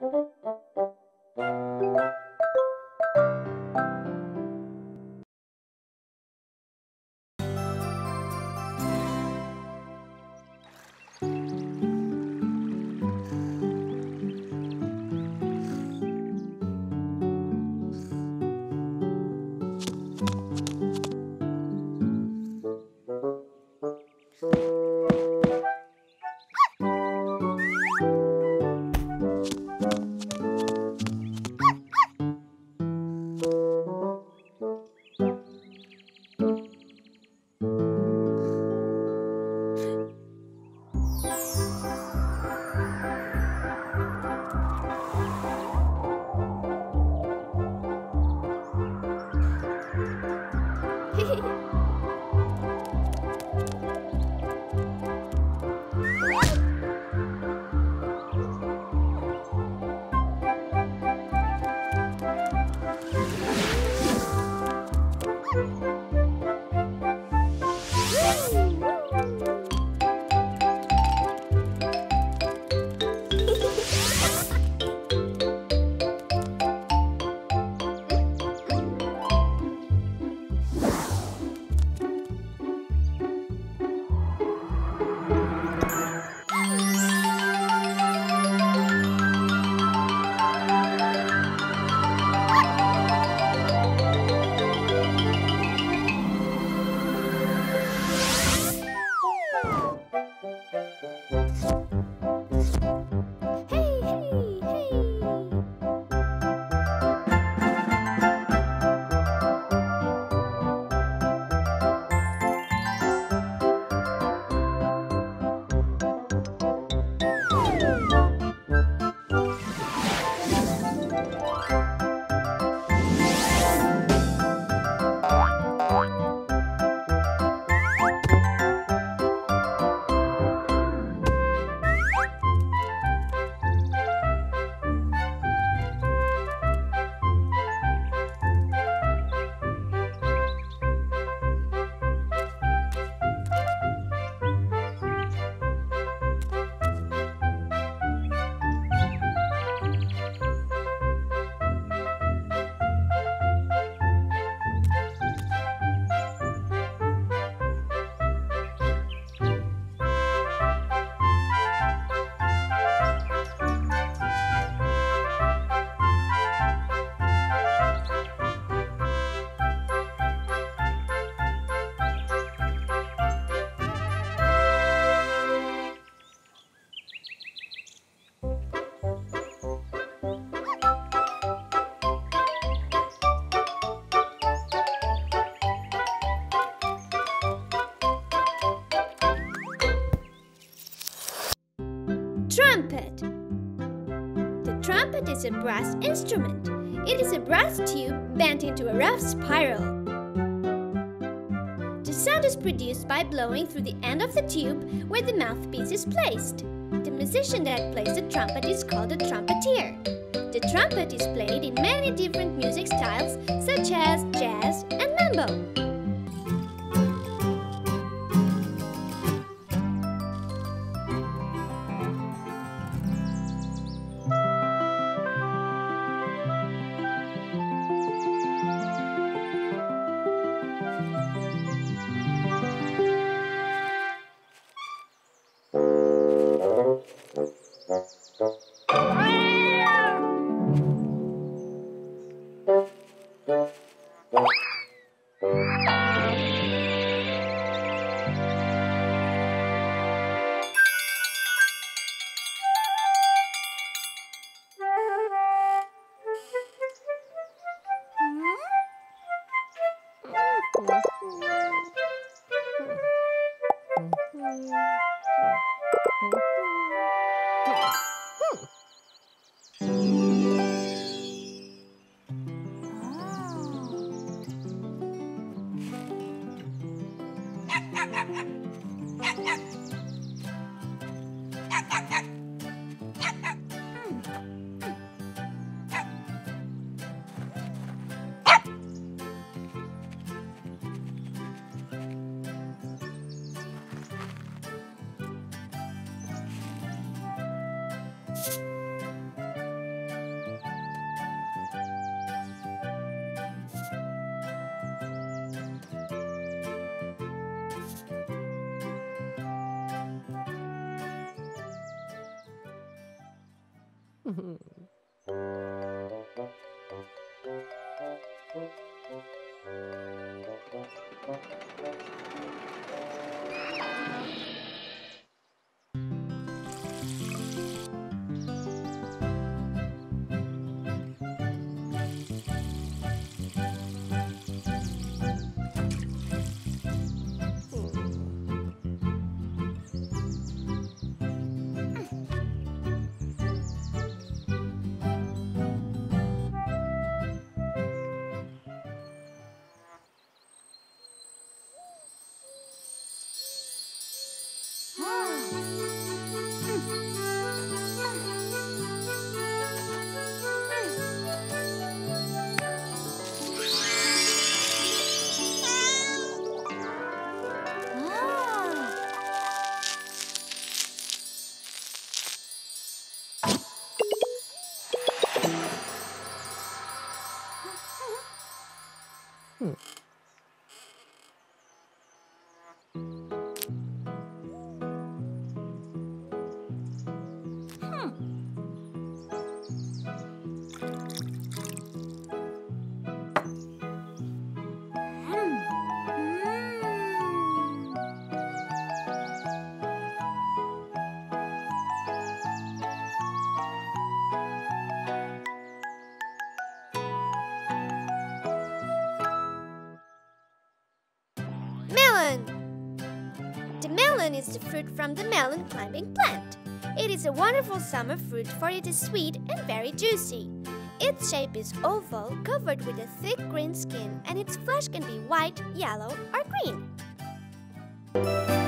Hey, Trumpet. The trumpet is a brass instrument. It is a brass tube bent into a rough spiral. The sound is produced by blowing through the end of the tube where the mouthpiece is placed. The musician that plays the trumpet is called a trumpeter. The trumpet is played in many different music styles such as jazz and mambo. Hmm. Mm-hmm. Melon! Melon is the fruit from the melon climbing plant. It is a wonderful summer fruit for it is sweet and very juicy. Its shape is oval, covered with a thick green skin, and its flesh can be white, yellow, or green.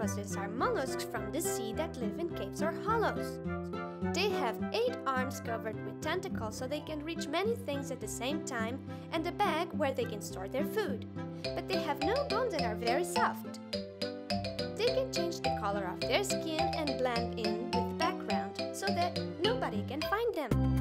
Octopuses are mollusks from the sea that live in caves or hollows. They have eight arms covered with tentacles so they can reach many things at the same time and a bag where they can store their food. But they have no bones and are very soft. They can change the color of their skin and blend in with the background so that nobody can find them.